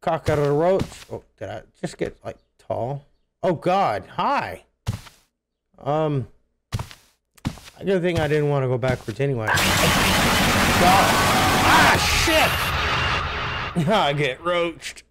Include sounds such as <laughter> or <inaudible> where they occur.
cockroach. Oh, did I just get like tall? Oh God, hi. Um, I good thing I didn't want to go backwards anyway. God. <laughs> Ah, shit! <laughs> I get roached.